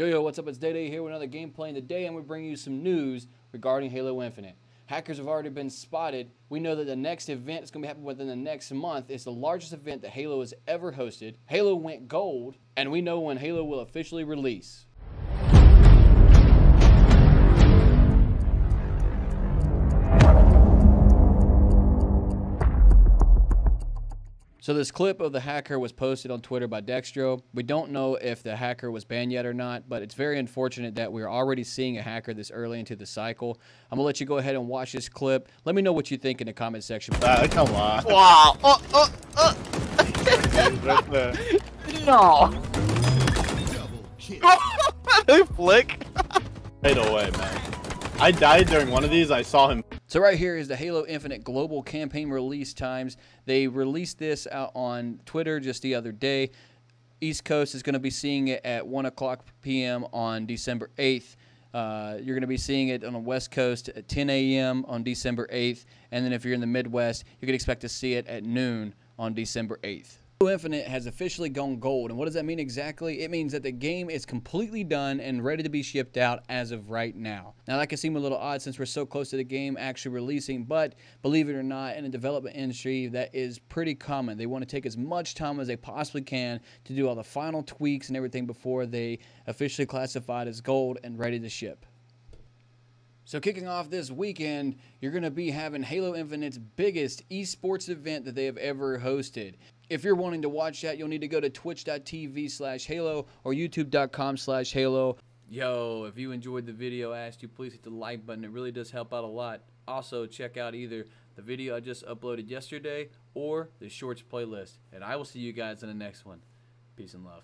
Yo, yo, what's up? It's Day Day here with another gameplay. And today I'm going to bring you some news regarding Halo Infinite. Hackers have already been spotted. We know that the next event is going to be happening within the next month. It's the largest event that Halo has ever hosted. Halo went gold, and we know when Halo will officially release. So this clip of the hacker was posted on Twitter by Dextro. We don't know if the hacker was banned yet or not, but it's very unfortunate that we're already seeing a hacker this early into the cycle. I'm gonna let you go ahead and watch this clip. Let me know what you think in the comment section. Ah, come on. Wow. Oh, oh, oh. right there. No. they flick. Right away, man. I died during one of these. I saw him. So right here is the Halo Infinite global campaign release times. They released this out on Twitter just the other day. East Coast is going to be seeing it at 1 o'clock p.m. on December 8th. Uh, you're going to be seeing it on the West Coast at 10 a.m. on December 8th. And then if you're in the Midwest, you can expect to see it at noon on December 8th. Halo Infinite has officially gone gold. And what does that mean exactly? It means that the game is completely done and ready to be shipped out as of right now. Now, that can seem a little odd since we're so close to the game actually releasing, but believe it or not, in the development industry, that is pretty common. They want to take as much time as they possibly can to do all the final tweaks and everything before they officially classify it as gold and ready to ship. So, kicking off this weekend, you're going to be having Halo Infinite's biggest esports event that they have ever hosted. If you're wanting to watch that, you'll need to go to twitch.tv slash halo or youtube.com slash halo. Yo, if you enjoyed the video, I asked you please hit the like button. It really does help out a lot. Also, check out either the video I just uploaded yesterday or the shorts playlist. And I will see you guys in the next one. Peace and love.